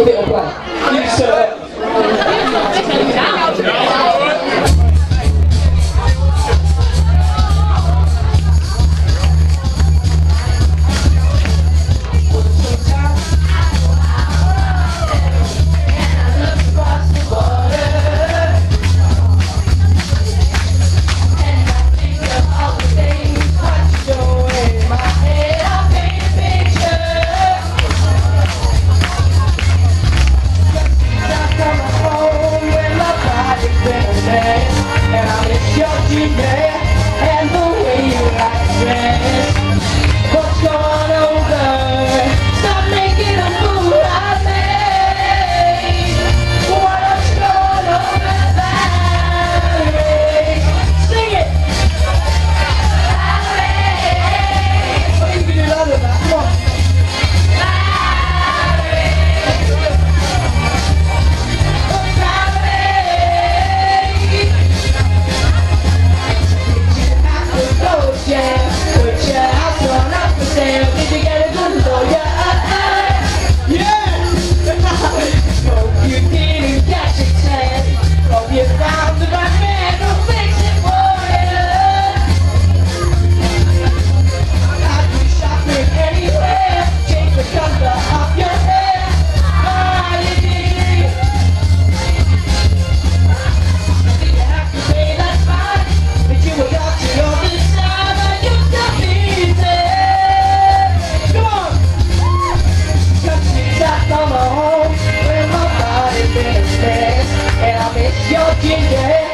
You up. your yeah.